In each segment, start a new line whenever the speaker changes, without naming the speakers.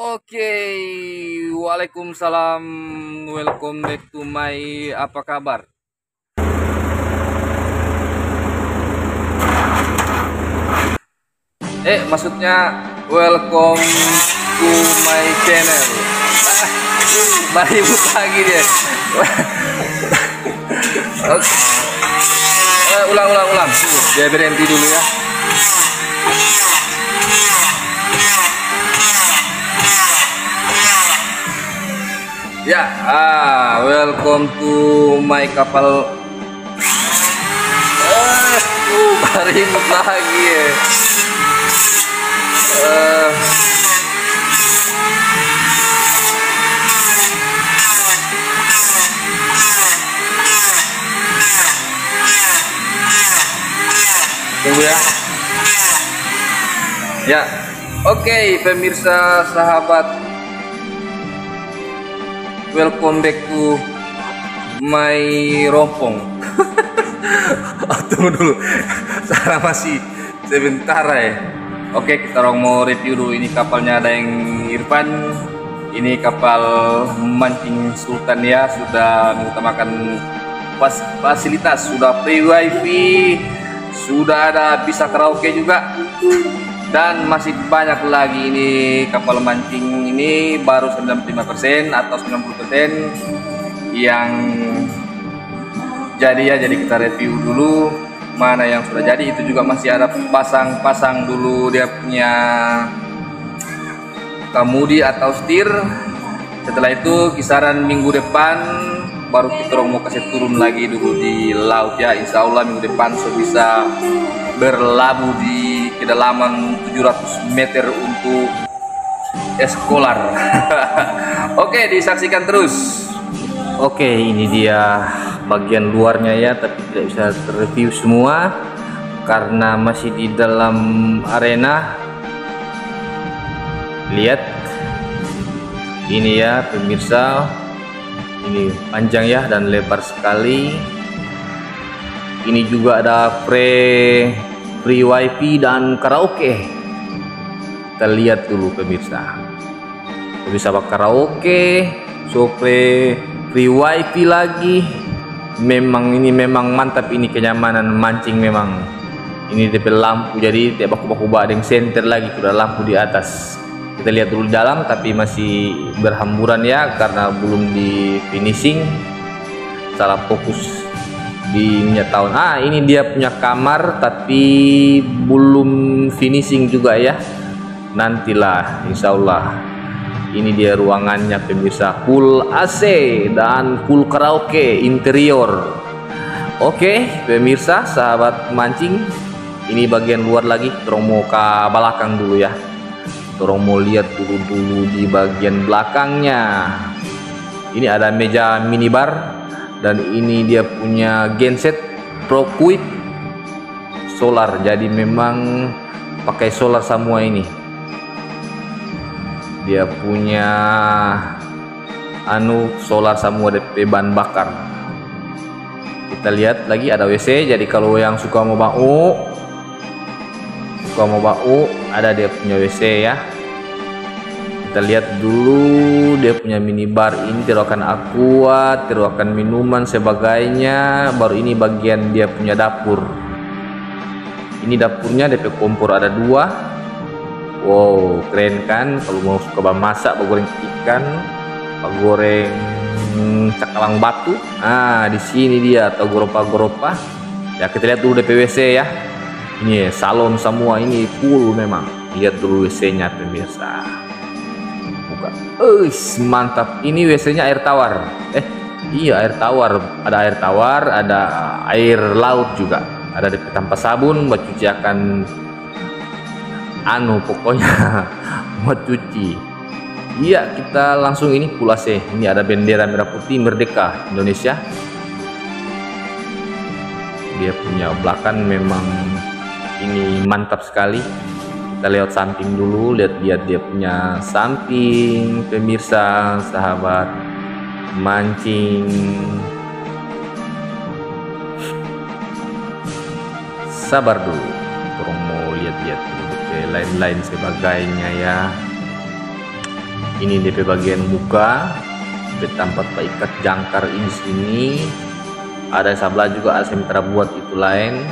Oke, waalaikumsalam, welcome back to my apa kabar? Eh, maksudnya welcome to my channel. Balik lagi dia. Oke. Eh, ulang, ulang, ulang. Dia berhenti dulu ya. Ya, ah, welcome to my kapal. Eh, uh, barimut lagi ya. Eh, tunggu ya. Ya, oke pemirsa sahabat welcome back to my rompong. Oh, tunggu dulu. Sarah masih sebentar ya oke kita orang mau review dulu. Ini kapalnya ada yang Irfan. Ini kapal mancing Sultan ya. Sudah mengutamakan fas fasilitas sudah free wifi sudah ada bisa karaoke juga dan masih banyak lagi ini kapal mancing ini baru 95% atau 90% yang jadi ya jadi kita review dulu mana yang sudah jadi. Itu juga masih ada pasang-pasang dulu dia punya kamudi atau setir. Setelah itu kisaran minggu depan baru kita mau kasih turun lagi dulu di laut ya. Insya Allah minggu depan so bisa berlabuh di kedalaman 700 meter untuk eskolar oke disaksikan terus. Oke ini dia bagian luarnya ya tapi tidak bisa review semua karena masih di dalam arena. Lihat. Ini ya pemirsa. Ini panjang ya dan lebar sekali. Ini juga ada free free wifi dan karaoke. Kita lihat dulu pemirsa. Bisa karaoke so free wifi lagi? Memang ini memang mantap ini kenyamanan mancing memang. Ini DP lampu jadi tidak baku-baku badeng center lagi sudah lampu di atas. Kita lihat dulu dalam tapi masih berhamburan ya karena belum di finishing. Salah fokus di minyak tahun. Ah ini dia punya kamar tapi belum finishing juga ya. Nantilah Insya Allah ini dia ruangannya pemirsa. Full AC dan full karaoke interior. Oke pemirsa sahabat mancing ini bagian luar lagi. Terus ke belakang dulu ya. Dorong mau lihat dulu-dulu di bagian belakangnya. Ini ada meja minibar dan ini dia punya genset ProQuid solar. Jadi memang pakai solar semua ini. Dia punya anu solar semua DP bahan bakar. Kita lihat lagi ada WC. Jadi kalau yang suka mau bau suka mau bau ada dia punya WC ya kita lihat dulu dia punya minibar ini terokan aqua terokan minuman sebagainya. Baru ini bagian dia punya dapur. Ini dapurnya DP kompor ada dua. Wow keren kan? Kalau mau suka masak goreng ikan goreng cakalang batu. Nah di sini dia atau goropa-goropa. Ya kita lihat dulu DP WC ya. Ini salon semua ini full memang. Lihat dulu WC nya pemirsa buka mantap. Ini WC nya air tawar. Eh iya air tawar. Ada air tawar ada air laut juga. Ada di tanpa sabun buat cuci akan anu pokoknya buat cuci. Iya kita langsung ini pulase ini ada bendera merah putih merdeka Indonesia. Dia punya belakang memang ini mantap sekali kita lihat samping dulu lihat-lihat dia punya samping pemirsa sahabat mancing. Sabar dulu kurang mau lihat-lihat dulu lain-lain sebagainya ya. Ini DP bagian muka tempat ikat jangkar ini sini. Ada sebelah juga saya minta buat itu lain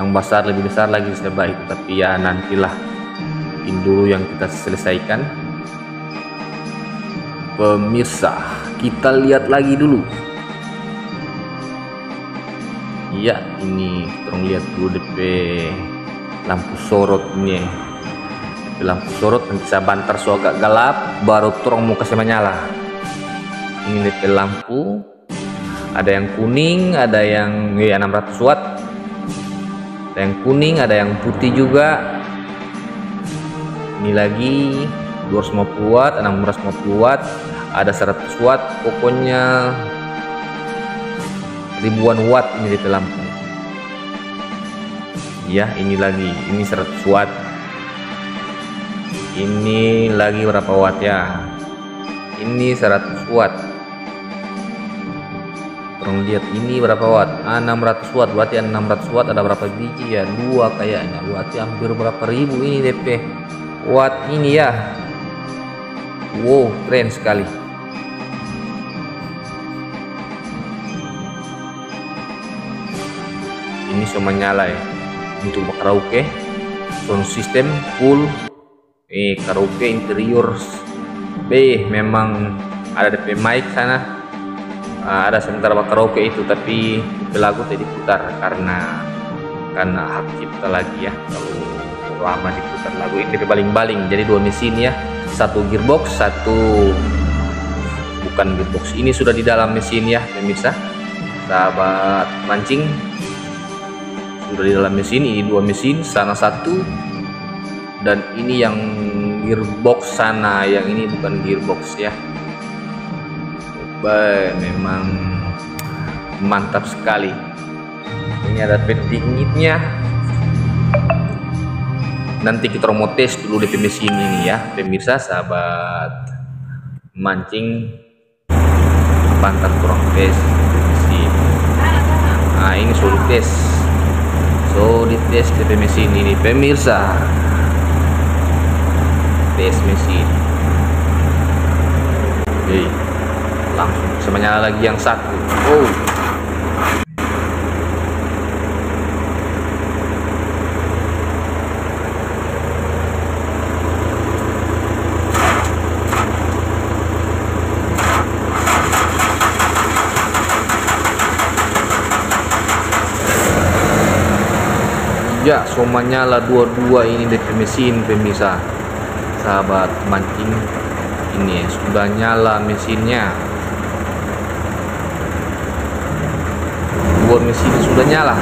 yang besar lebih besar lagi saya baik tapi ya nantilah ini dulu yang kita selesaikan. Pemirsa kita lihat lagi dulu. Iya ini kita lihat dulu DP lampu sorot ini lampu sorot nanti saya bantar so agak gelap baru terang mau kasih menyala. Ini DP lampu. Ada yang kuning ada yang ya 600 watt ada yang kuning ada yang putih juga. Ini lagi 250 watt 650 watt ada 100 watt pokoknya ribuan watt ini DP lampu ya ini lagi ini 100 watt. Ini lagi berapa watt ya? Ini 100 watt Tolong lihat ini berapa watt? Ah, 600 watt. Berarti 600 watt ada berapa biji ya? Dua kayaknya. Berarti hampir berapa ribu ini DP watt ini ya. Wow keren sekali. Ini semua nyala ya untuk karaoke. Sound system full. Eh karaoke interior B memang ada DP mic sana uh, ada sementara karaoke itu tapi lagu tadi diputar karena karena hak cipta lagi ya. Kalau lama diputar lagu ini DP baling-baling. Jadi dua mesin ya. Satu gearbox satu bukan gearbox. Ini sudah di dalam mesin ya pemirsa. Sahabat mancing. Sudah di dalam mesin ini dua mesin sana satu. Dan ini yang gearbox sana yang ini bukan gearbox ya Baik, memang mantap sekali. Ini ada pendinginnya nanti kita mau tes dulu di mesin ini ya pemirsa sahabat mancing. Pantat kurang tes mesin nah ini sudah tes. So di tes DP mesin ini pemirsa. Tes mesin. Oke langsung semuanya lagi yang satu. Oh. Ya semuanya lah dua-dua ini dari mesin pemirsa. Sahabat mancing ini sudah nyala mesinnya dua mesin sudah nyala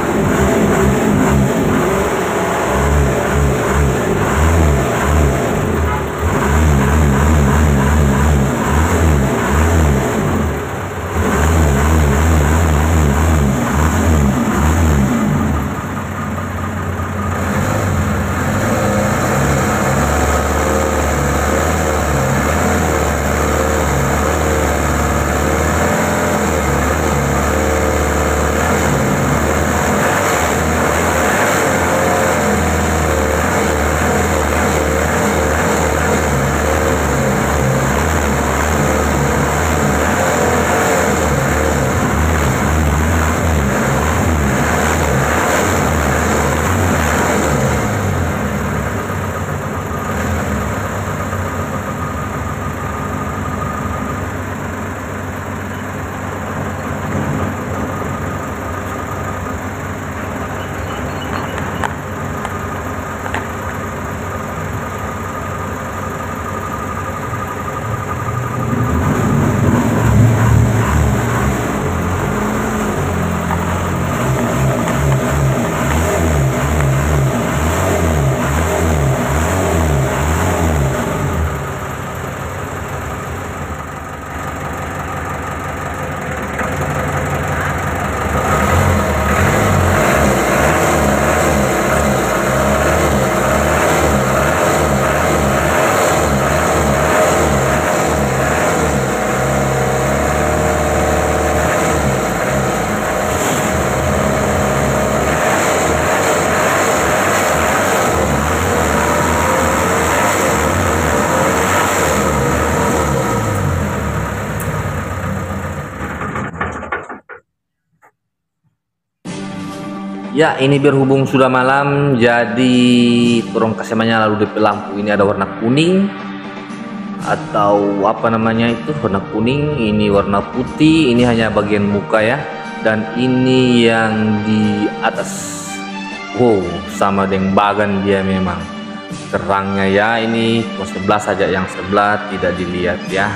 Ya, ini berhubung sudah malam, jadi turun kasemanya lalu di lampu ini ada warna kuning. Atau apa namanya itu warna kuning, ini warna putih, ini hanya bagian muka ya, dan ini yang di atas. Wow, sama dengan bagan dia memang. Terangnya ya ini sebelah saja yang sebelah tidak dilihat ya